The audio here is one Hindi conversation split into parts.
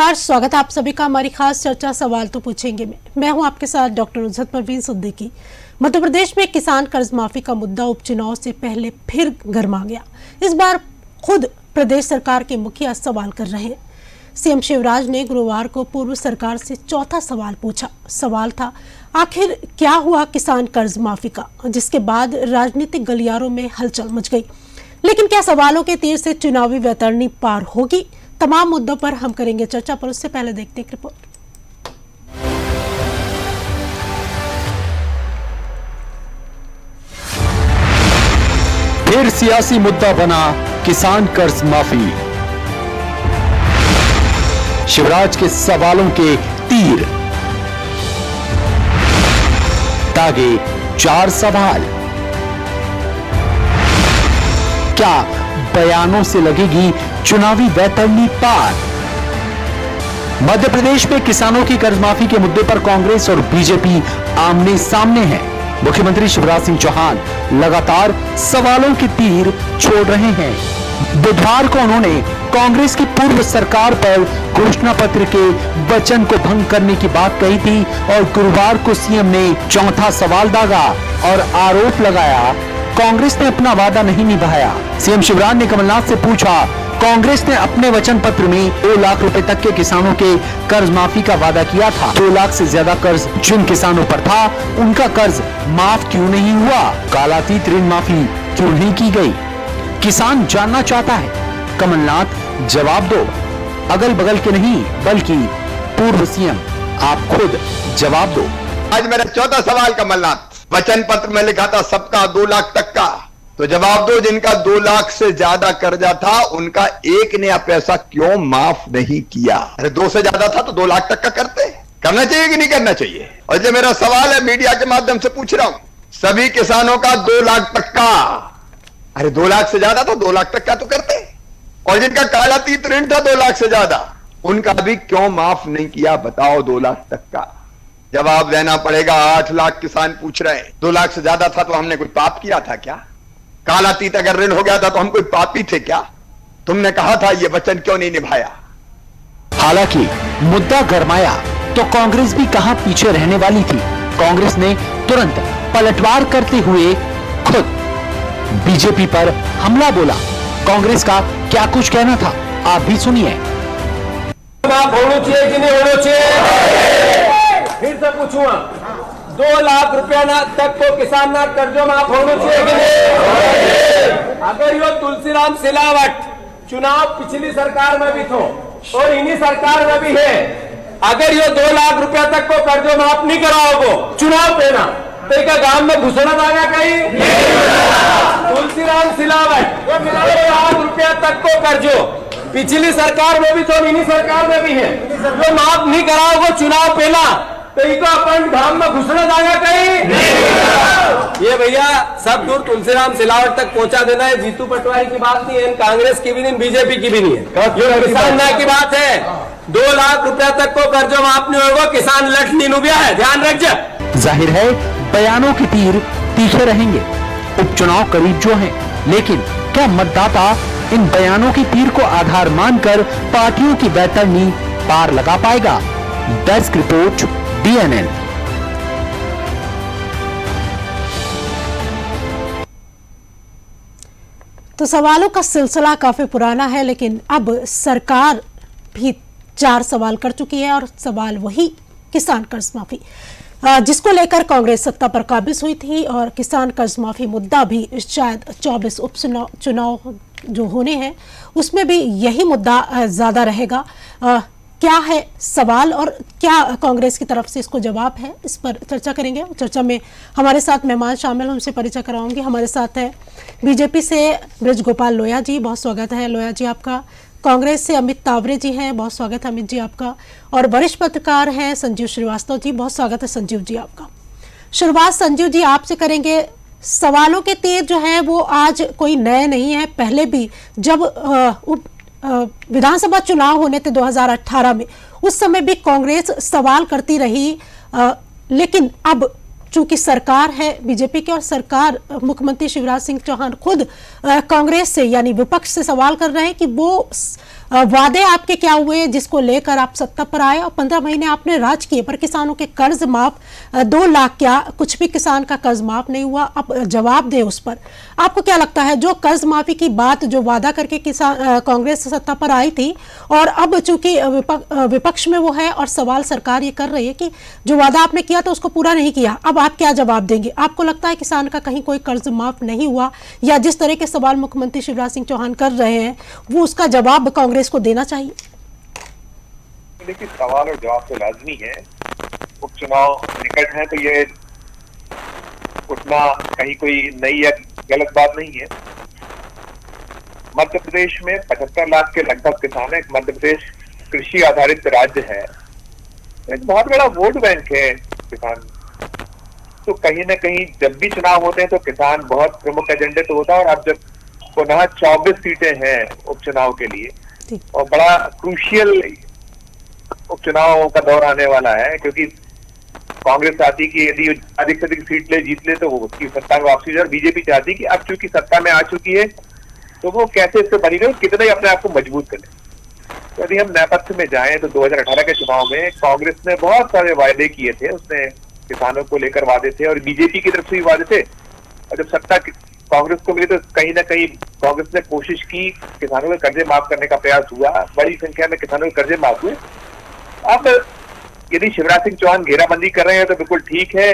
नमस्कार, स्वागत है आप सभी का हमारी खास चर्चा सवाल तो पूछेंगे। मैं मैं हूँ आपके साथ डॉक्टर उज्जत परवीन सिद्दीकी। मध्य प्रदेश में किसान कर्ज माफ़ी का मुद्दा उपचुनाव से पहले फिर गर्मा गया। इस बार खुद प्रदेश सरकार के मुखिया सवाल कर रहे हैं। सीएम शिवराज ने गुरुवार को पूर्व सरकार से चौथा सवाल पूछा। सवाल था, आखिर क्या हुआ किसान कर्ज माफ़ी का, जिसके बाद राजनीतिक गलियारों में हलचल मच गई। लेकिन क्या सवालों के तीर से चुनावी वैतरणी पार होगी? तमाम मुद्दों पर हम करेंगे चर्चा, पर उससे पहले देखते हैं रिपोर्ट। फिर सियासी मुद्दा बना किसान कर्ज माफ़ी। शिवराज के सवालों के तीर। दागे चार सवाल। क्या बयानों से लगेगी चुनावी वैतरणी पार। मध्य प्रदेश में किसानों की कर्ज माफ़ी के मुद्दे पर कांग्रेस और बीजेपी आमने सामने हैं। मुख्यमंत्री शिवराज सिंह चौहान लगातार सवालों के तीर छोड़ रहे हैं। बुधवार को उन्होंने कांग्रेस की पूर्व सरकार पर घोषणा पत्र के वचन को भंग करने की बात कही थी और गुरुवार को सीएम ने चौथा सवाल दागा और आरोप लगाया, कांग्रेस ने अपना वादा नहीं निभाया। सीएम शिवराज ने कमलनाथ से पूछा कांग्रेस ने अपने वचन पत्र में दो लाख रुपए तक के किसानों के कर्ज माफ़ी का वादा किया था। दो लाख से ज़्यादा कर्ज जिन किसानों पर था, उनका कर्ज माफ़ क्यों नहीं हुआ? कालातीत ऋण माफ़ी क्यों नहीं की गई? किसान जानना चाहता है। कमलनाथ, जवाब दो। अगल बगल के नहीं, बल्कि पूर्व सीएम, आप खुद जवाब दो। आज मेरा चौथा सवाल, कमलनाथ। वचन पत्र में लिखा था, सबका दो लाख तक का। तो जवाब दो, जिनका दो लाख से ज़्यादा कर्जा था, उनका एक नया पैसा क्यों माफ़ नहीं किया? अरे, दो से ज़्यादा था तो दो लाख तक का करते करना चाहिए कि नहीं करना चाहिए? और जो मेरा सवाल है, मीडिया के माध्यम से पूछ रहा हूँ। सभी किसानों का दो लाख तक का अरे, दो लाख से ज़्यादा तो दो लाख तक का तो करते और जिनका कालातीत ऋण था दो लाख से ज़्यादा, उनका भी क्यों माफ़ नहीं किया? बताओ, दो लाख तक का। जवाब देना पड़ेगा, आठ लाख किसान पूछ रहे हैं। दो लाख से ज़्यादा था तो हमने कोई पाप किया था क्या? कालातीत अगर ऋण हो गया था तो हम कोई पापी थे क्या? तुमने कहा था ये वचन क्यों नहीं निभाया? हालाँकि मुद्दा गरमाया तो कांग्रेस भी कहाँ पीछे रहने वाली थी? कांग्रेस ने तुरंत पलटवार करते हुए खुद बीजेपी पर हमला बोला। कांग्रेस का क्या कुछ कहना था आप भी सुनिए। माफ़ होना चाहिए कि नहीं होना चाहिए? फिर से पूछूँगा दो लाख रुपया ना तक को किसान ना कर्जो माफ़ होना चाहिए अगर यो तुलसीराम सिलावट चुनाव पिछली सरकार में भी थो और इन्हीं सरकार में भी है, अगर यो दो लाख रुपया तक को कर्जो माफ़ नहीं कराओगे, चुनाव देना तो एक गाँव में घुसना दागा कहीं? तुलसीराम सिलावट दो लाख रुपया तक को कर्जो, पिछली सरकार में भी तो इन्हीं सरकार में भी है जो माफ़ नहीं कराओगे, चुनाव पहला तो इनको अपन धाम में घुसना जाएगा कहीं। ये भैया सब दूर तुलसीराम सिलावट तक पहुँचा देना है। जीतू पटवारी की बात नहीं है कांग्रेस की भी नहीं बीजेपी की भी नहीं है। ये किसान न्याय की बात है। दो लाख रुपया तक को कर्जो माफ़ नहीं होगा किसान लठ नहीं नुबिया है। ध्यान रख जा ज़ाहिर है बयानों के तीर तीखे रहेंगे। उपचुनाव करीब जो है लेकिन क्या मतदाता इन बयानों के तीर को आधार मानकर पार्टियों की बैतरनी पार लगा पाएगा? Desk report. डीएनएन तो सवालों का सिलसिला काफ़ी पुराना है, लेकिन अब सरकार भी चार सवाल कर चुकी है और सवाल वही किसान कर्ज माफ़ी जिसको लेकर कांग्रेस सत्ता पर काबिज हुई थी और किसान कर्ज माफ़ी मुद्दा भी शायद 24 उपचुनाव, चुनाव जो होने हैं, उसमें भी यही मुद्दा ज़्यादा रहेगा। क्या है सवाल और क्या कांग्रेस की तरफ़ से इसको जवाब है? इस पर चर्चा करेंगे। चर्चा में हमारे साथ मेहमान शामिल उनसे परिचय कराऊँगी। हमारे साथ है बीजेपी से ब्रज गोपाल लोया जी। बहुत स्वागत है लोया जी आपका। कांग्रेस से अमित तावरे जी हैं। बहुत स्वागत है अमित जी आपका। और वरिष्ठ पत्रकार हैं संजीव श्रीवास्तव जी। बहुत स्वागत है संजीव जी आपका। शुरुआत संजीव जी आपसे करेंगे। सवालों के तेज जो है, वो आज कोई नए नहीं है। पहले भी जब उप विधानसभा चुनाव होने थे 2018 में। उस समय भी कांग्रेस सवाल करती रही आ, लेकिन अब चूँकि सरकार है बीजेपी की और सरकार मुख्यमंत्री शिवराज सिंह चौहान खुद कांग्रेस से यानी विपक्ष से सवाल कर रहे हैं कि वो वादे आपके क्या हुए जिसको लेकर आप सत्ता पर आए और पंद्रह महीने आपने राज किए, पर किसानों के कर्ज माफ़ दो लाख क्या, कुछ भी किसान का कर्ज माफ़ नहीं हुआ अब जवाब दे उस पर। आपको क्या लगता है, जो कर्ज माफ़ी की बात, जो वादा करके किसान कांग्रेस सत्ता पर आई थी, और अब चूँकि विपक- विपक्ष में वो है और सवाल सरकार ये कर रही है कि जो वादा आपने किया था, उसको पूरा नहीं किया, अब आप क्या जवाब देंगे? आपको लगता है किसान का कहीं कोई कर्ज माफ़ नहीं हुआ, या जिस तरह के सवाल मुख्यमंत्री शिवराज सिंह चौहान कर रहे हैं, वो उसका जवाब कांग्रेस को देना चाहिए। देखिए, सवाल और जवाब तो लाजमी है। उपचुनाव निकट है तो ये उठना कहीं कोई नई या गलत बात नहीं है। मध्य प्रदेश में पचहत्तर लाख के लगभग किसान है। मध्य प्रदेश कृषि आधारित राज्य है। एक बहुत बड़ा वोट बैंक है किसान। तो कहीं ना कहीं जब भी चुनाव होते हैं तो किसान बहुत प्रमुख एजेंडे तो होता है। और अब जब पुनः चौबीस सीटें हैं उपचुनाव के लिए। और बड़ा क्रूशियल उपचुनाव का दौर आने वाला है, क्योंकि कांग्रेस चाहती कि यदि अधिक से अधिक सीट ले, जीत ले तो वो उसकी सत्ता में वापसी और बीजेपी चाहती कि अब चूँकि सत्ता में आ चुकी है तो वो कैसे इससे बनी रहे, कितना ही अपने आप को मज़बूत कर। यदि हम नेपथ्य में जाएँ तो 2018 के चुनाव में कांग्रेस ने बहुत सारे वायदे किए थे, उसने किसानों को लेकर वादे थे, और बीजेपी की तरफ़ से भी वादे थे। और जब सत्ता कांग्रेस को मिली तो कहीं ना कहीं कांग्रेस ने कोशिश की, किसानों के कर्जे माफ़ करने का प्रयास हुआ, बड़ी संख्या में किसानों के कर्जे माफ़ हुए। अब यदि शिवराज सिंह चौहान घेराबंदी कर रहे हैं तो बिल्कुल ठीक है,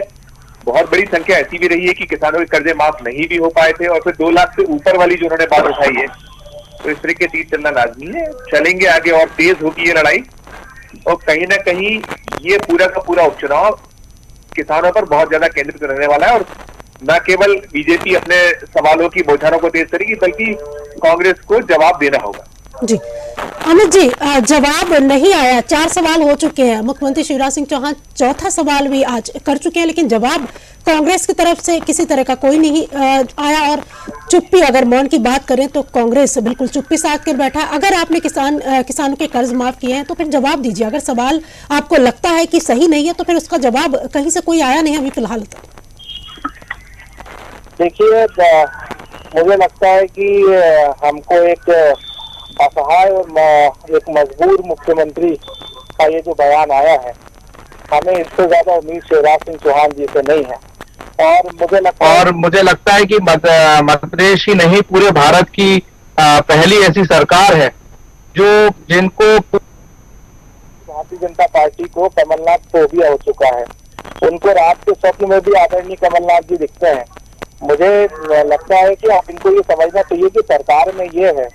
बहुत बड़ी संख्या ऐसी भी रही है कि किसानों के कर्जे माफ़ नहीं भी हो पाए थे और फिर दो लाख से ऊपर वाली जो उन्होंने बात उठाई है तो इस तरीके तीर चलना लाजमी है। चलेंगे आगे और तेज होगी ये लड़ाई और कहीं ना कहीं ये पूरा का पूरा उपचुनाव किसानों पर बहुत ज़्यादा केंद्रित रहने वाला है और न केवल बीजेपी अपने सवालों की बौछारों को तेज करेगी, बल्कि कांग्रेस को जवाब देना होगा। जी। अमित जी जवाब नहीं आया। चार सवाल हो चुके हैं। मुख्यमंत्री शिवराज सिंह चौहान चौथा सवाल भी आज कर चुके हैं, लेकिन जवाब कांग्रेस की तरफ़ से किसी तरह का कोई नहीं आया। और चुप्पी अगर मौन की बात करें तो कांग्रेस बिल्कुल चुप्पी साध कर बैठा अगर आपने किसान किसानों के कर्ज माफ़ किए हैं तो फिर जवाब दीजिए। अगर सवाल आपको लगता है कि सही नहीं है तो फिर उसका जवाब कहीं से कोई आया नहीं अभी फ़िलहाल तक। देखिए मुझे लगता है कि हमको एक असहाय और एक मजबूर मुख्यमंत्री का ये जो बयान आया है हमें इससे ज़्यादा उम्मीद शिवराज सिंह चौहान जी से नहीं है। और मुझे लगता और मुझे लगता है कि मध्य प्रदेश ही नहीं पूरे भारत की पहली ऐसी सरकार है जो जिनको भारतीय जनता पार्टी को कमलनाथ फोबिया हो चुका है। उनको रात के स्वप्न में भी आदरणीय कमलनाथ जी दिखते हैं। मुझे लगता है कि आप इनको ये समझना चाहिए कि सरकार में ये है।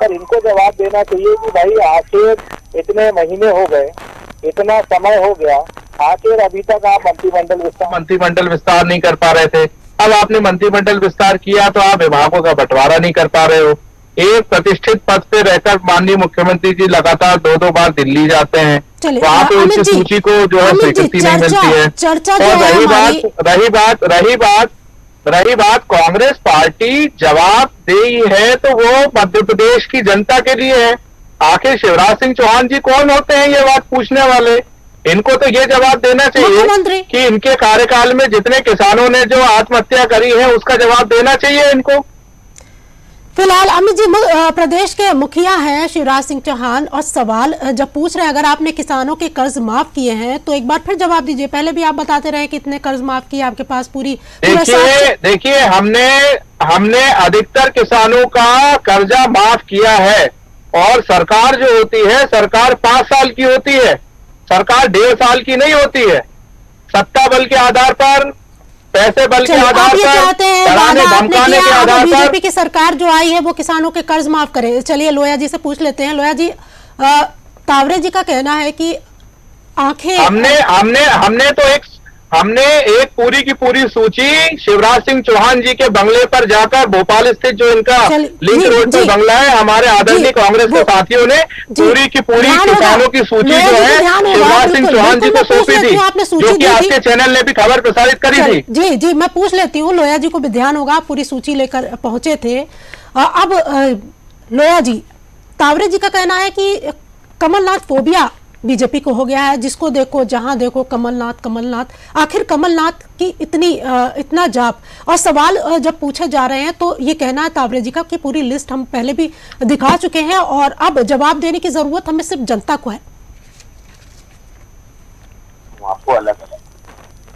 पर इनको जवाब देना चाहिए कि भाई आखिर इतने महीने हो गए इतना समय हो गया आखिर अभी तक आप मंत्रिमंडल विस्तार मंत्रिमंडल विस्तार नहीं कर पा रहे थे। अब आपने मंत्रिमंडल विस्तार किया तो आप विभागों का बंटवारा नहीं कर पा रहे हो। एक प्रतिष्ठित पद पे रहकर माननीय मुख्यमंत्री जी लगातार दो दो बार दिल्ली जाते हैं। वहाँ पे उनकी सूची को जो है स्वीकृति नहीं मिलती है। चर्चा और रही बात रही बात रही बात रही बात कांग्रेस पार्टी जवाब दे ही है तो वो मध्य प्रदेश की जनता के लिए है। आखिर शिवराज सिंह चौहान जी कौन होते हैं ये बात पूछने वाले? इनको तो ये जवाब देना चाहिए कि इनके कार्यकाल में जितने किसानों ने जो आत्महत्या करी है उसका जवाब देना चाहिए इनको। फ़िलहाल अमित जी प्रदेश के मुखिया हैं शिवराज सिंह चौहान और सवाल जब पूछ रहे हैं अगर आपने किसानों के कर्ज माफ़ किए हैं तो एक बार फिर जवाब दीजिए। पहले भी आप बताते रहे कि इतने कर्ज माफ़ किए आपके पास पूरी देखिए देखिए हमने हमने अधिकतर किसानों का कर्जा माफ़ किया है और सरकार जो होती है सरकार पाँच साल की होती है। सरकार डेढ़ साल की नहीं होती है। सत्ता बल के आधार पर पैसे बल के आधार पर चाहते हैं डराने आपने धमकाने किया के अब आधार पर। बीजेपी की सरकार जो आई है वो किसानों के कर्ज माफ़ करे। चलिए लोया जी से पूछ लेते हैं। लोया जी कावरे तावरे जी का कहना है की आँखें हमने हमने हमने तो एक हमने एक पूरी की पूरी सूची शिवराज सिंह चौहान जी के बंगले पर जाकर भोपाल स्थित जो इनका लिंक रोड पर बंगला है हमारे आदरणीय कांग्रेस के साथियों ने पूरी की पूरी किसानों की सूची जो है शिवराज सिंह चौहान जी को सौंपी थी जो कि आपके चैनल ने भी खबर प्रसारित करी थी। जी जी मैं पूछ लेती हूँ लोया जी को भी ध्यान होगा पूरी सूची लेकर पहुँचे थे। अब लोया जी तावरे जी का कहना है की कमलनाथ फोबिया बीजेपी को हो गया है जिसको देखो जहाँ देखो कमलनाथ कमलनाथ। आखिर कमलनाथ की इतनी इतना जाप। और सवाल जब पूछे जा रहे हैं तो ये कहना है तावरे जी का कि पूरी लिस्ट हम पहले भी दिखा चुके हैं और अब जवाब देने की ज़रूरत हमें सिर्फ़ जनता को है। आपको अलग अलग।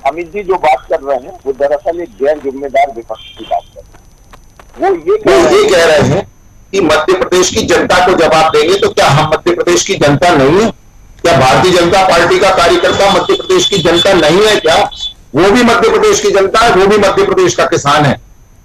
अमित जी जो बात कर रहे हैं वो दरअसल एक गैर जिम्मेदार विपक्ष की बात कर रहे हैं। वो ये कह रहे ये कह रहे हैं कि मध्य प्रदेश की जनता को जवाब देंगे तो क्या हम मध्य प्रदेश की जनता नहीं है? क्या भारतीय जनता पार्टी का कार्यकर्ता मध्य प्रदेश की जनता नहीं है क्या? वो भी मध्य प्रदेश की जनता है, वो भी मध्य प्रदेश का किसान है।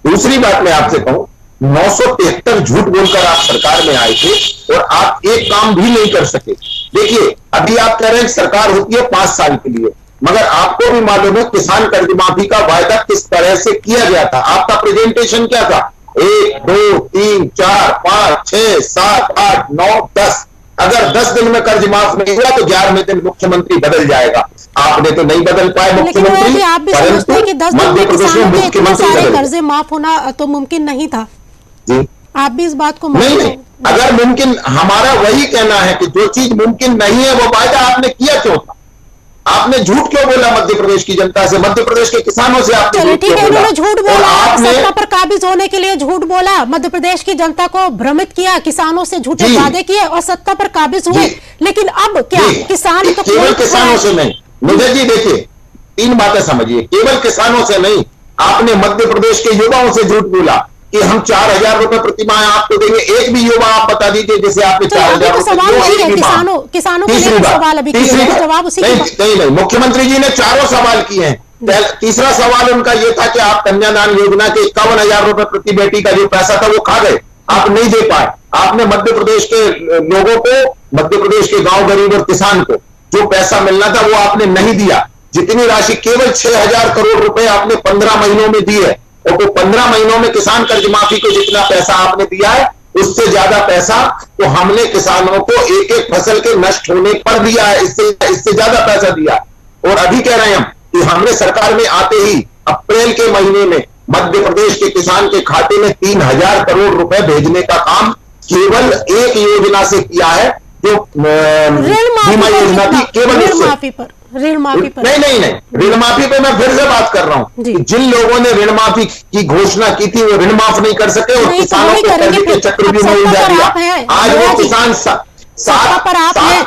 दूसरी बात मैं आपसे कहूँ, नौ सौ तिहत्तर झूठ बोलकर आप सरकार में आए थे और आप एक काम भी नहीं कर सके। देखिए, अभी आप कह रहे हैं सरकार होती है पाँच साल के लिए, मगर आपको भी मालूम है किसान कर्ज माफ़ी का वायदा किस तरह से किया गया था। आपका प्रेजेंटेशन क्या था? एक, दो, तीन, चार, पाँच, छह, सात, आठ, नौ, दस अगर दस दिन में कर्ज माफ़ नहीं हुआ तो ग्यारहवें दिन मुख्यमंत्री बदल जाएगा। आपने तो नहीं बदल पाए है मुख्यमंत्री आप भी समझते हैं कि दस दिन में किसानों के इतने सारे कर्जे माफ़ होना तो मुमकिन नहीं था। जी। आप भी इस बात को नहीं मानते नहीं अगर मुमकिन हमारा वही कहना है कि जो चीज़ मुमकिन नहीं है वो वायदा आपने किया क्यों था? आपने झूठ क्यों बोला मध्य प्रदेश की जनता से? मध्य प्रदेश के किसानों से आपने झूठ ठीक है बोला? इन्होंने झूठ बोला। आपने सत्ता पर काबिज होने के लिए झूठ बोला। मध्य प्रदेश की जनता को भ्रमित किया किसानों से झूठे वादे किए और सत्ता पर काबिज हुए। लेकिन अब क्या? किसान तो केवल किसानों से नहीं। निधर जी देखिए तीन बातें समझिए। केवल किसानों से नहीं आपने मध्य प्रदेश के युवाओं से झूठ बोला। कि हम चार हज़ार रुपए प्रति माह आपको देंगे एक भी युवा आप बता दीजिए जिसे आपने तो चार हज़ार। किसानों- किसानों तीसरी बात, सवाल अभी किए तीसरी बात, जवाब उसी नहीं नहीं नहीं मुख्यमंत्री जी ने चारों सवाल किए हैं। तीसरा सवाल उनका ये था कि आप कन्यादान योजना के इक्यावन हज़ार रुपए प्रति बेटी का जो पैसा था वो खा गए। आप नहीं दे पाए। आपने मध्य प्रदेश के लोगों को मध्य प्रदेश के गाँव गरीब और किसान को जो पैसा मिलना था वो आपने नहीं दिया। जितनी राशि केवल छह हज़ार करोड़ रुपए आपने पंद्रह महीनों में दी है और वो पंद्रह महीनों में किसान कर्ज माफ़ी को जितना पैसा आपने दिया है, उससे ज़्यादा पैसा तो हमने किसानों को एक एक फ़सल के नष्ट होने पर दिया है, इससे इससे ज़्यादा पैसा दिया और अभी कह रहे हैं हम कि हमने सरकार में आते ही अप्रैल के महीने में मध्य प्रदेश के किसान के खाते में तीन हज़ार करोड़ रुपए भेजने का काम केवल एक योजना से किया है जो अ, बीमा योजना थी केवल ऋण माफ़ी पर ऋण माफ़ी पर। नहीं नहीं नहीं ऋण माफ़ी पे मैं फिर से बात कर रहा हूँ। जिन लोगों ने ऋण माफ़ी की घोषणा की थी वो ऋण माफ़ नहीं कर सके और तो किसानों को कर्ज के। चक्रव्यूह अब में उलझा दिया आज वो किसान सात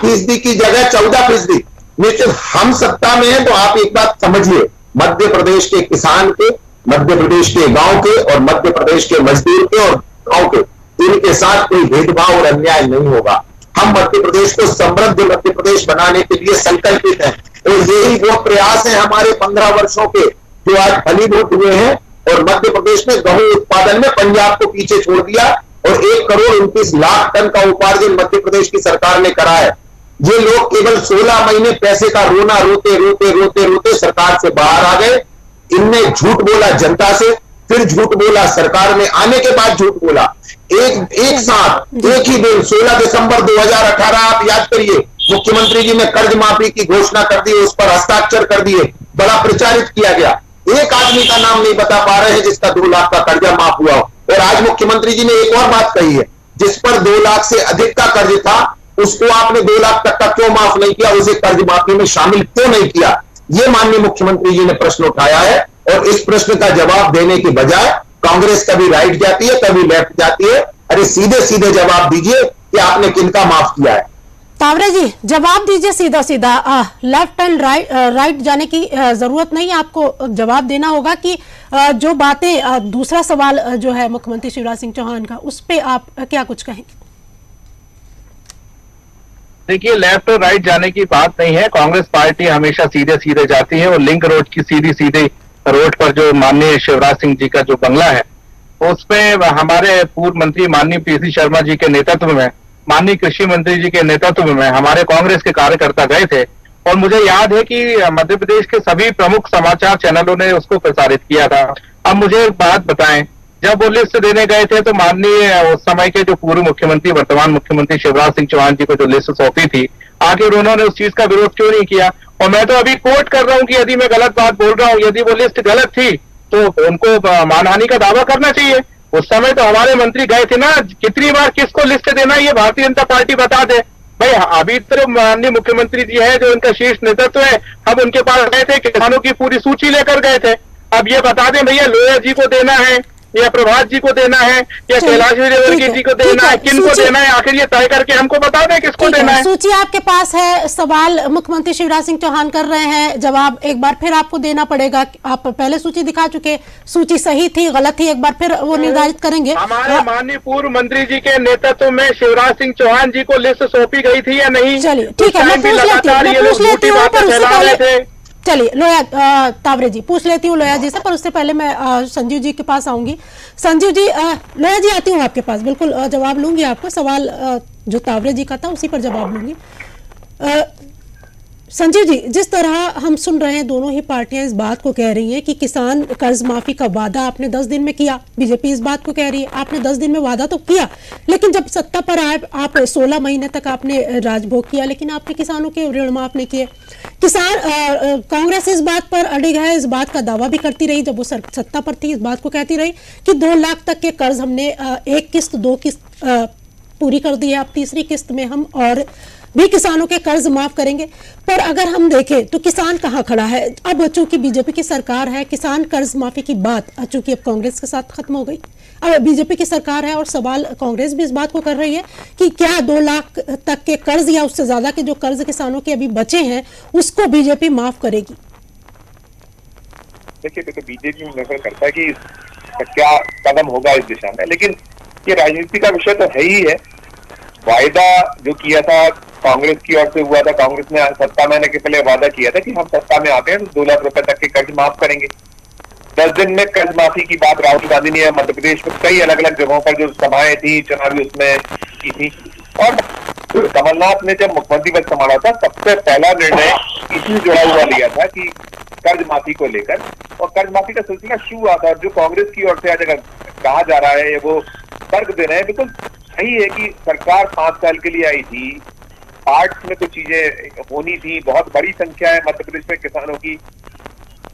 फ़ीसदी की जगह चौदह फ़ीसदी। निश्चित हम सत्ता में है तो आप एक बात समझिए। मध्य प्रदेश के किसान के मध्य प्रदेश के गाँव के और मध्य प्रदेश के मजदूर के और गाँव के इनके साथ कोई भेदभाव और अन्याय नहीं होगा। हम मध्य प्रदेश को समृद्ध मध्य प्रदेश बनाने के लिए संकल्पित हैं। और यही वो प्रयास है हमारे पंद्रह वर्षों के जो आज फलीभूत हुए हैं और मध्य प्रदेश में गहू उत्पादन में पंजाब को पीछे छोड़ दिया और एक करोड़ उनतीस लाख टन का उपार्जन मध्य प्रदेश की सरकार ने करा है। ये लोग केवल 16 महीने पैसे का रोना, रोते रोते रोते रोते सरकार से बाहर आ गए। इनने झूठ बोला जनता से फिर झूठ बोला, सरकार में आने के बाद झूठ बोला। एक एक साथ, एक ही दिन 16 दिसंबर 2018 आप याद करिए, मुख्यमंत्री जी ने कर्ज माफ़ी की घोषणा कर दी, उस पर हस्ताक्षर कर दिए, बड़ा प्रचारित किया गया। एक आदमी का नाम नहीं बता पा रहे हैं जिसका दो लाख का कर्जा माफ़ हुआ और आज मुख्यमंत्री जी ने एक और बात कही है, जिस पर दो लाख से अधिक का कर्ज था, उसको आपने दो लाख तक का क्यों माफ़ नहीं किया? उसे कर्ज माफ़ी में शामिल क्यों नहीं किया? ये माननीय मुख्यमंत्री जी ने प्रश्न उठाया है। और इस प्रश्न का जवाब देने के बजाय कांग्रेस कभी राइट जाती है कभी लेफ़्ट जाती है। अरे सीधे सीधे जवाब दीजिए कि आपने किनका माफ़ किया है। तावरे जी जवाब दीजिए सीधा सीधा। लेफ़्ट एंड राइट राइट जाने की ज़रूरत नहीं आपको जवाब देना होगा कि अ, जो बातें दूसरा सवाल जो है मुख्यमंत्री शिवराज सिंह चौहान का उस पर आप क्या कुछ कहेंगे? देखिए लेफ़्ट और राइट जाने की बात नहीं है। कांग्रेस पार्टी हमेशा सीधे सीधे जाती है और लिंक रोड की सीधी सीधे रोड पर जो माननीय शिवराज सिंह जी का जो बंगला है उसमें हमारे पूर्व मंत्री माननीय पीसी शर्मा जी के नेतृत्व में, माननीय कृषि मंत्री जी के नेतृत्व में हमारे कांग्रेस के कार्यकर्ता गए थे और मुझे याद है कि मध्य प्रदेश के सभी प्रमुख समाचार चैनलों ने उसको प्रसारित किया था। अब मुझे एक बात बताएँ जब वो लिस्ट देने गए थे तो माननीय उस समय के जो पूर्व मुख्यमंत्री, वर्तमान मुख्यमंत्री शिवराज सिंह चौहान जी को जो लिस्ट सौंपी थी आखिर उन्होंने उस चीज़ का विरोध क्यों नहीं किया? और मैं तो अभी कोर्ट कर रहा हूँ कि यदि मैं गलत बात बोल रहा हूँ, यदि वो लिस्ट गलत थी तो उनको मानहानि का दावा करना चाहिए। उस समय तो हमारे मंत्री गए थे ना, कितनी बार किसको लिस्ट देना ये भारतीय जनता पार्टी बता दे। भाई, अभी तो माननीय मुख्यमंत्री जी है, जो उनका शीर्ष नेतृत्व है, हम उनके पास गए थे, किसानों की पूरी सूची लेकर गए थे। अब ये बता दें, भैया, लोया जी को देना है या प्रभात जी को देना है या कैलाश विजयवर्गीय जी को देना है, किन को देना है आखिर ये तय करके हमको बता दें किसको देना है है। सूची आपके पास है सवाल मुख्यमंत्री शिवराज सिंह चौहान कर रहे हैं जवाब एक बार फिर आपको देना पड़ेगा आप पहले सूची दिखा चुके सूची सही थी गलत थी एक बार फिर वो निर्धारित करेंगे। हमारे हाँ, माननीय पूर्व मंत्री जी के नेतृत्व में शिवराज सिंह चौहान जी को लिस्ट सौंपी गई थी या नहीं? चलिए ठीक है मैं पूछ लेती हूँ चलिए लोया तावरे जी पूछ लेती हूँ लोया जी से पर उससे पहले मैं संजीव जी के पास आऊँगी। संजीव जी आ, लोया जी आती हूँ आपके पास। बिल्कुल जवाब लूँगी आपको। सवाल आ, जो तावरे जी का था उसी पर जवाब लूँगी। संजीव जी, जिस तरह हम सुन रहे हैं दोनों ही पार्टियाँ इस बात को कह रही हैं कि किसान कर्ज माफ़ी का वादा आपने 10 दिन में किया, बीजेपी इस बात को कह रही है, आपने 10 दिन में वादा तो किया, लेकिन जब सत्ता पर आए, आप 16 महीने तक आपने राजभोग किया, लेकिन आपने किसानों के ऋण माफ़ नहीं किए। किसान कांग्रेस इस बात पर अड़िग है, इस बात का दावा भी करती रही, जब वो सत्ता पर थी, इस बात को कहती रही कि दो लाख तक के कर्ज हमने एक किस्त, दो किस्त पूरी कर दी है, अब तीसरी किस्त में हम और भी किसानों के कर्ज माफ़ करेंगे। पर अगर हम देखें तो किसान कहाँ खड़ा है? अब चूँकि बीजेपी की सरकार है, किसान कर्ज माफ़ी की बात चूँकि अब कांग्रेस के साथ खत्म हो गई। अब बीजेपी की सरकार है और सवाल कांग्रेस भी इस बात को कर रही है कि क्या दो लाख तक के कर्ज या उससे ज़्यादा के जो कर्ज किसानों के अभी बचे हैं, उसको बीजेपी माफ़ करेगी? देखिए देखिए, बीजेपी निर्भर करता है कि क्या कदम होगा इस दिशा में, लेकिन ये राजनीति का विषय तो है ही है। वायदा जो किया था कांग्रेस की ओर से हुआ था, कांग्रेस ने सत्ता में आने के पहले वादा किया था कि हम सत्ता में आते हैं तो दो लाख रुपए तक के कर्ज माफ़ करेंगे। दस दिन में कर्ज माफ़ी की बात राहुल गांधी ने मध्य प्रदेश में कई अलग अलग जगहों पर जो सभाएँ थी, चुनावी उसमें की थी। और कमलनाथ ने जब मुख्यमंत्री पद संभाला था, सबसे पहला निर्णय इसी जुड़ा हुआ लिया था कि कर्ज माफ़ी को लेकर। और कर्ज माफ़ी का सिलसिला शुरू हुआ था, जो कांग्रेस की ओर से आज अगर कहा जा रहा है वो तर्क दे रहे हैं, बिल्कुल सही है कि सरकार पाँच साल के लिए आई थी आर्ट्स में कुछ चीज़ें होनी थी, बहुत बड़ी संख्या है मध्य प्रदेश में किसानों की।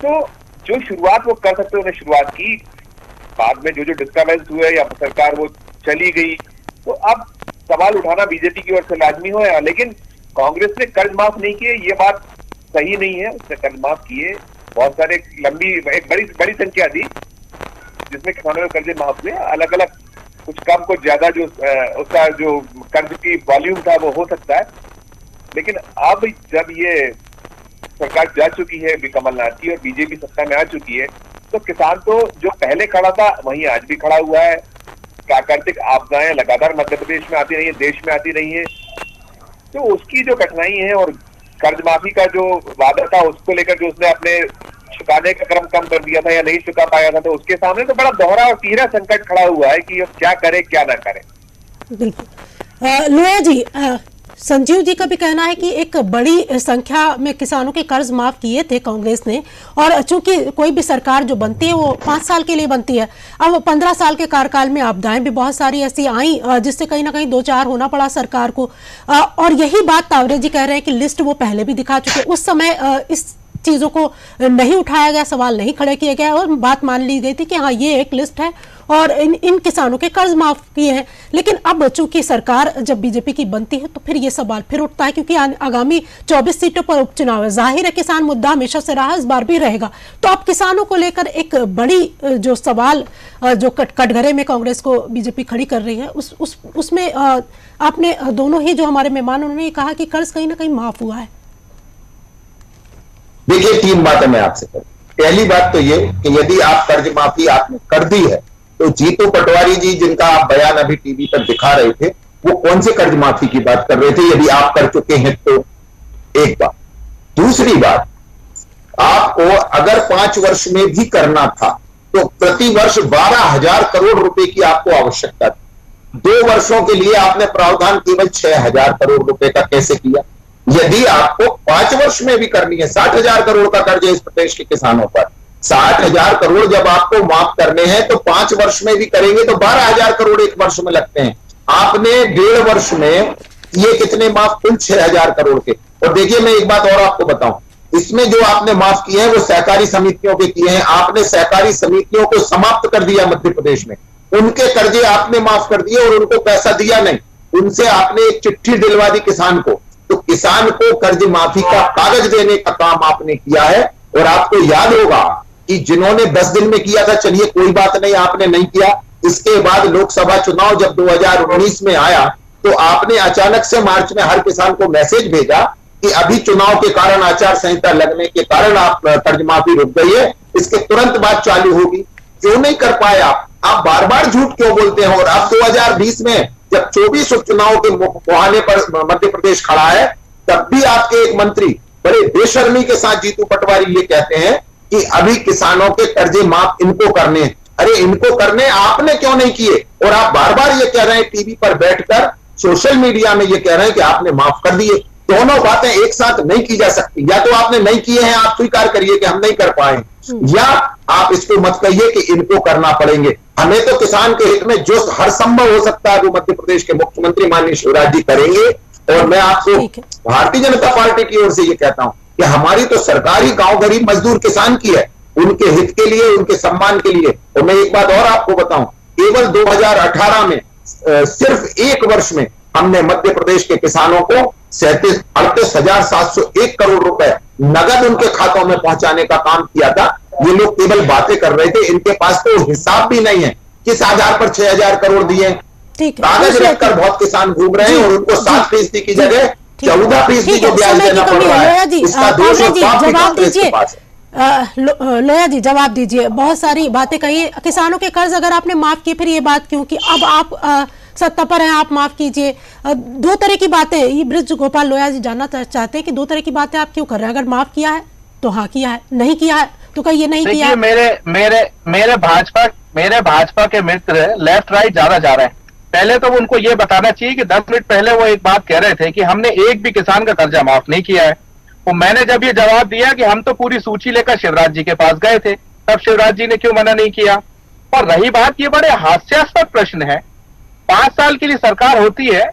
तो जो शुरुआत वो कर सकते उन्हें शुरुआत की। बाद में जो जो डिस्टर्बेंस हुए या सरकार वो चली गई तो अब सवाल उठाना बीजेपी की ओर से लाजमी हो या लेकिन कांग्रेस ने कर्ज माफ़ नहीं किए, ये बात सही नहीं है। उसने कर्ज माफ़ किए, बहुत सारे लंबी, एक बड़ी बड़ी संख्या थी, जिसमें किसानों के कर्जे माफ़ हुए। अलग अलग कुछ कम, कुछ ज़्यादा जो उसका जो कर्ज की वॉल्यूम था वो हो सकता है। लेकिन अब जब ये सरकार जा चुकी है, अभी कमलनाथ की और बीजेपी सत्ता में आ चुकी है तो किसान तो जो पहले खड़ा था, वहीं आज भी खड़ा हुआ है। प्राकृतिक आपदाएँ लगातार मध्य प्रदेश में आती रही है, देश में आती रही है। तो उसकी जो कठिनाई है और कर्ज माफ़ी का जो वादा था, उसको लेकर जो उसने अपने चुकाने का क्रम कम कर दिया था या नहीं चुका पाया था तो उसके सामने तो बड़ा दोहरा और तीहरा संकट खड़ा हुआ है कि अब क्या करे क्या ना करे। बिल्कुल। लोया जी अ, संजीव जी का भी कहना है कि एक बड़ी संख्या में किसानों के कर्ज माफ़ किए थे कांग्रेस ने और चूँकि कोई भी सरकार जो बनती है वो पाँच साल के लिए बनती है। अब पंद्रह साल के कार्यकाल में आपदाएँ भी बहुत सारी ऐसी आई जिससे कहीं ना कहीं दो चार होना पड़ा सरकार को। और यही बात तावरे जी कह रहे हैं कि लिस्ट वो पहले भी दिखा चुके उस समय इस चीज़ों को नहीं उठाया गया, सवाल नहीं खड़े किया गया और बात मान ली गई थी कि हाँ ये एक लिस्ट है और इन इन किसानों के कर्ज माफ़ किए हैं। लेकिन अब चूँकि सरकार जब बीजेपी की बनती है तो फिर ये सवाल फिर उठता है क्योंकि आगामी 24 सीटों पर उपचुनाव है। ज़ाहिर है किसान मुद्दा हमेशा से रहा इस बार भी रहेगा। तो अब किसानों को लेकर एक बड़ी जो सवाल जो कट, कटघरे में कांग्रेस को बीजेपी खड़ी कर रही है, उस उस, उसमें आपने दोनों ही जो हमारे मेहमान उन्होंने कहा कि कर्ज कहीं ना कहीं माफ़ हुआ है। देखिए, तीन बातें मैं आपसे करूँ। पहली बात तो ये कि यदि आप कर्ज माफ़ी आपने कर दी है तो जीतू पटवारी जी, जिनका आप बयान अभी टीवी पर दिखा रहे थे, वो कौन से कर्ज माफ़ी की बात कर रहे थे, यदि आप कर चुके हैं तो? एक बात। दूसरी बात, आपको अगर पाँच वर्ष में भी करना था तो प्रति वर्ष बारह हज़ार करोड़ रुपए की आपको आवश्यकता थी। दो वर्षों के लिए आपने प्रावधान केवल छह हज़ार करोड़ रुपए का कैसे किया? यदि आपको पाँच वर्ष में भी करनी है, साठ हज़ार करोड़ का कर्ज है इस प्रदेश के किसानों पर। साठ हज़ार करोड़ जब आपको माफ़ करने हैं तो पाँच वर्ष में भी करेंगे तो बारह हज़ार करोड़ एक वर्ष में लगते हैं। आपने डेढ़ वर्ष में ये कितने माफ़? कुल छह हज़ार करोड़ के। और देखिए, मैं एक बात और आपको बताऊँ। इसमें जो आपने माफ़ किए हैं, वो सहकारी समितियों के किए हैं। आपने सहकारी समितियों को समाप्त कर दिया मध्य प्रदेश में। उनके कर्जे आपने माफ़ कर दिए और उनको पैसा दिया नहीं। उनसे आपने एक चिट्ठी दिलवा दी किसान को। तो किसान को कर्ज माफ़ी का कागज़ देने का काम आपने किया है और आपको याद होगा कि जिन्होंने 10 दिन में किया था, चलिए कोई बात नहीं, आपने नहीं किया। इसके बाद लोकसभा चुनाव जब 2019 में आया तो आपने अचानक से मार्च में हर किसान को मैसेज भेजा कि अभी चुनाव के कारण, आचार संहिता लगने के कारण आप कर्ज माफ़ी रुक गई है, इसके तुरंत बाद चालू होगी। क्यों नहीं कर पाए आप? आप बार बार झूठ क्यों बोलते हैं? और अब 2020 में जब 24 उपचुनाव के मुहाने पर मध्य प्रदेश खड़ा है, तब भी आपके एक मंत्री बड़े बेशर्मी के साथ जीतू पटवारी ये कहते हैं कि अभी किसानों के कर्जे माफ़ इनको करने अरे इनको करने आपने क्यों नहीं किए? और आप बार बार ये कह रहे हैं, टीवी पर बैठकर, सोशल मीडिया में ये कह रहे हैं कि आपने माफ़ कर दिए। दोनों बातें एक साथ नहीं की जा सकती। या तो आपने नहीं किए हैं आप स्वीकार करिए कि हम नहीं कर पाए हम्म। या आप इसको मत कहिए कि इनको करना पड़ेंगे। हमें तो किसान के हित में जो हर संभव हो सकता है वो मध्य प्रदेश के मुख्यमंत्री माननीय शिवराज जी करेंगे। और मैं आपको भारतीय जनता पार्टी की ओर से ये कहता हूँ कि हमारी तो सरकार ही गाँव गरीब मजदूर किसान की है उनके हित के लिए उनके सम्मान के लिए। और मैं एक बात और आपको बताऊँ केवल 2018 में सिर्फ़ एक वर्ष में हमने मध्य प्रदेश के किसानों को सैतीस अड़तीस हज़ार सात सौ एक करोड़ रुपए नगद उनके खातों में पहुँचाने का काम किया था। ये लोग केवल बातें कर रहे थे इनके पास तो हिसाब भी नहीं है किस आधार पर छह हज़ार करोड़ दिए कागज़ रखकर बहुत किसान घूम रहे हैं और उनको सात फ़ीसदी की जगह चौदह फ़ीसदी को ब्याज देना पड़ रहा है। इसका दोष जवाब दीजिए। लोया जी जवाब दीजिए। बहुत सारी बातें कही। किसानों के कर्ज अगर आपने माफ़ किए फिर ये बात क्यों की? अब आप आ, सत्ता पर हैं आप माफ़ कीजिए। दो तरह की बातें ये ब्रज गोपाल लोया जी जानना चाहते हैं कि दो तरह की बातें आप क्यों कर रहे हैं? अगर माफ़ किया है तो हाँ किया है नहीं किया है तो कहीं ये नहीं किया मेरे मेरे मेरे भाजपा मेरे भाजपा के मित्र लेफ़्ट राइट ज़्यादा जा रहे हैं। पहले तो उनको ये बताना चाहिए कि दस मिनट पहले वो एक बात कह रहे थे कि हमने एक भी किसान का कर्जा माफ़ नहीं किया है। तो मैंने जब ये जवाब दिया कि हम तो पूरी सूची लेकर शिवराज जी के पास गए थे तब शिवराज जी ने क्यों मना नहीं किया? और रही बात ये बड़े हास्यास्पद प्रश्न है। पाँच साल के लिए सरकार होती है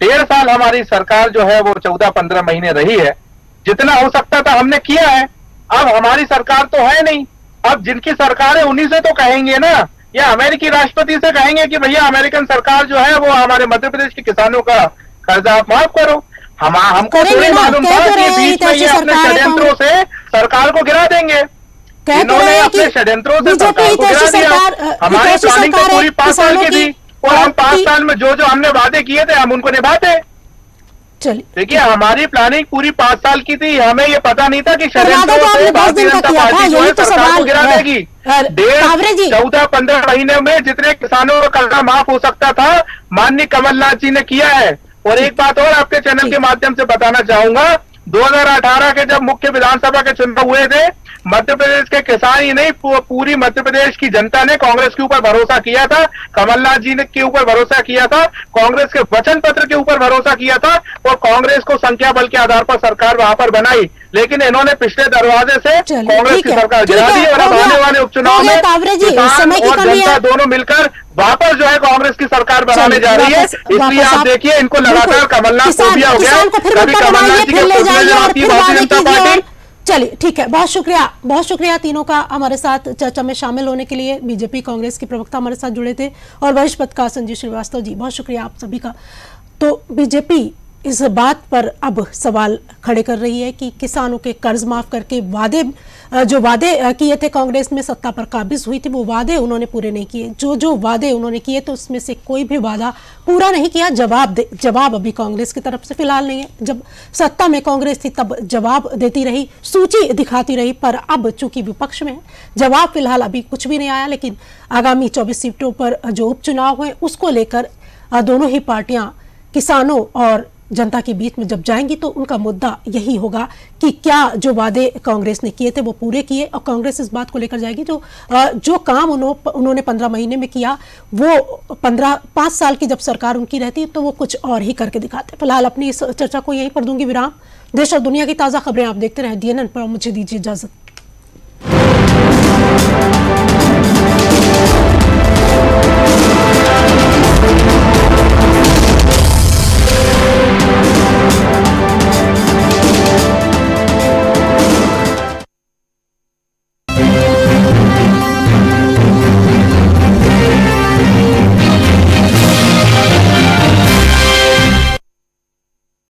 डेढ़ साल हमारी सरकार जो है वो चौदह पंद्रह महीने रही है। जितना हो सकता था हमने किया है अब हमारी सरकार तो है नहीं। अब जिनकी सरकार है उन्हीं से तो कहेंगे ना या अमेरिकी राष्ट्रपति से कहेंगे कि भैया अमेरिकन सरकार जो है वो हमारे मध्य प्रदेश के किसानों का कर्जा आप माफ़ करो। हम हमको मालूम था कि बीच में ये अपने षड्यंत्रों से सरकार को गिरा देंगे। इन्होंने अपने षड्यंत्रों से सरकार को गिरा दिया। हमारी प्लानिंग तो पूरी पाँच साल की। थी। और हम पाँच साल में जो जो हमने वादे किए थे हम उनको निभाते। चलिए। देखिए हमारी प्लानिंग पूरी पाँच साल की थी। हमें ये पता नहीं था कि तो भारतीय जनता पार्टी जो सरकार को गिरा देगी। डेढ़ चौदह पंद्रह महीने में जितने किसानों का कर्जा माफ़ हो सकता था माननीय कमलनाथ जी ने किया है। और एक बात और आपके चैनल के माध्यम से बताना चाहूँगा 2018 के जब मुख्य विधानसभा के चुनाव हुए थे मध्य प्रदेश के किसान ही नहीं पूरी मध्य प्रदेश की जनता ने कांग्रेस के ऊपर भरोसा किया था कमलनाथ जी ने के ऊपर भरोसा किया था कांग्रेस के वचन पत्र के ऊपर भरोसा किया था और कांग्रेस को संख्या बल के आधार पर सरकार वहाँ पर बनाई। लेकिन इन्होंने पिछले दरवाजे से कांग्रेस की सरकार गिरा दी और अब आने वाले उपचुनाव में किसान और जनता दोनों मिलकर वापस जो है कांग्रेस की सरकार बनाने जा रही है। इसलिए आप देखिए इनको लगातार कमलनाथ फोबिया हो गया। कभी कमलनाथ जी की भारतीय जनता पार्टी। चलिए ठीक है बहुत शुक्रिया। बहुत शुक्रिया तीनों का हमारे साथ चर्चा में शामिल होने के लिए। बीजेपी कांग्रेस के प्रवक्ता हमारे साथ जुड़े थे और वरिष्ठ पत्रकार संजीव श्रीवास्तव जी बहुत शुक्रिया आप सभी का। तो बीजेपी इस बात पर अब सवाल खड़े कर रही है कि किसानों के कर्ज माफ़ करके वादे जो वादे किए थे कांग्रेस में, सत्ता पर काबिज हुई थी, वो वादे उन्होंने पूरे नहीं किए। जो जो वादे उन्होंने किए तो उसमें से कोई भी वादा पूरा नहीं किया। जवाब जवाब अभी कांग्रेस की तरफ़ से फ़िलहाल नहीं है। जब सत्ता में कांग्रेस थी, तब जवाब देती रही, सूची दिखाती रही, पर अब चूँकि विपक्ष में है, जवाब फ़िलहाल अभी कुछ भी नहीं आया। लेकिन आगामी चौबीस सीटों पर जो उपचुनाव हुए, उसको लेकर दोनों ही पार्टियाँ किसानों और जनता के बीच में जब जाएँगी तो उनका मुद्दा यही होगा कि क्या जो वादे कांग्रेस ने किए थे वो पूरे किए और कांग्रेस इस बात को लेकर जाएगी जो जो काम उन्होंने पंद्रह महीने में किया, वो पंद्रह, पाँच साल की जब सरकार उनकी रहती तो वो कुछ और ही करके दिखाते। फ़िलहाल अपनी इस चर्चा को यहीं पर दूँगी विराम। देश और दुनिया की ताज़ा खबरें आप देखते रहें। डीएनएन पर मुझे दीजिए इजाज़त।